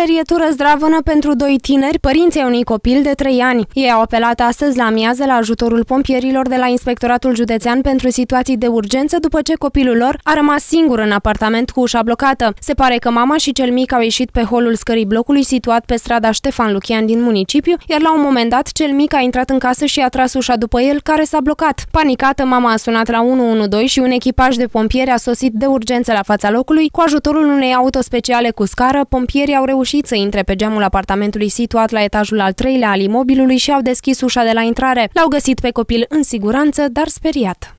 Sperietură zdravănă pentru doi tineri, părinții unui copil de 3 ani. Ei au apelat astăzi la amiază la ajutorul pompierilor de la Inspectoratul Județean pentru situații de urgență după ce copilul lor a rămas singur în apartament cu ușa blocată. Se pare că mama și cel mic au ieșit pe holul scării blocului situat pe strada Ștefan Lucian din municipiu, iar la un moment dat cel mic a intrat în casă și a tras ușa după el, care s-a blocat. Panicată, mama a sunat la 112 și un echipaj de pompieri a sosit de urgență la fața locului. Cu ajutorul unei auto speciale cu scară, pompierii au reușit reușit să intre pe geamul apartamentului situat la etajul al treilea al imobilului și au deschis ușa de la intrare. L-au găsit pe copil în siguranță, dar speriat.